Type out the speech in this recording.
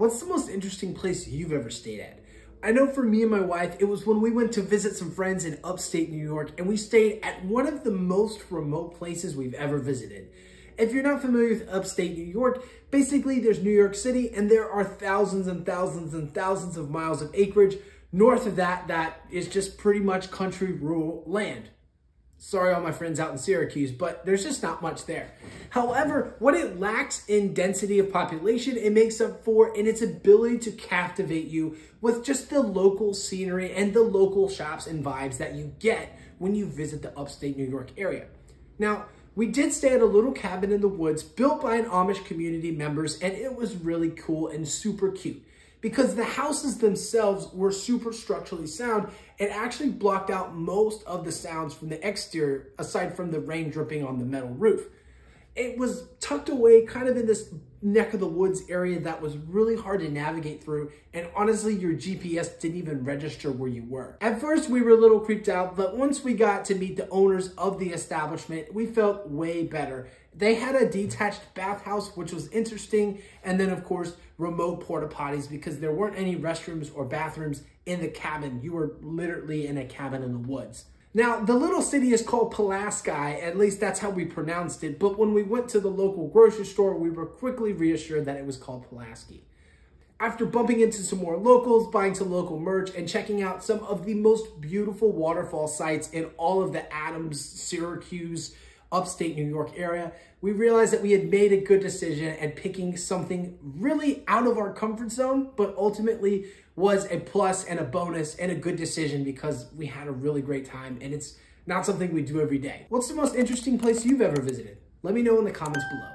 What's the most interesting place you've ever stayed at? I know for me and my wife, it was when we went to visit some friends in upstate New York and we stayed at one of the most remote places we've ever visited. If you're not familiar with upstate New York, basically there's New York City and there are thousands and thousands and thousands of miles of acreage. North of that, that is just pretty much country rural land. Sorry, all my friends out in Syracuse, but there's just not much there. However, what it lacks in density of population, it makes up for in its ability to captivate you with just the local scenery and the local shops and vibes that you get when you visit the upstate New York area. Now, we did stay at a little cabin in the woods built by an Amish community members, and it was really cool and super cute because the houses themselves were super structurally sound and actually blocked out most of the sounds from the exterior aside from the rain dripping on the metal roof. It was tucked away kind of in this neck of the woods area that was really hard to navigate through and honestly your GPS didn't even register where you were. At first we were a little creeped out but once we got to meet the owners of the establishment we felt way better. They had a detached bathhouse which was interesting and then of course remote porta potties because there weren't any restrooms or bathrooms in the cabin. You were literally in a cabin in the woods. Now, the little city is called Pulaski, at least that's how we pronounced it, but when we went to the local grocery store, we were quickly reassured that it was called Pulaski. After bumping into some more locals, buying some local merch, and checking out some of the most beautiful waterfall sites in all of the Adams, Syracuse, upstate New York area, we realized that we had made a good decision and picking something really out of our comfort zone, but ultimately was a plus and a bonus and a good decision because we had a really great time and it's not something we do every day. What's the most interesting place you've ever visited? Let me know in the comments below.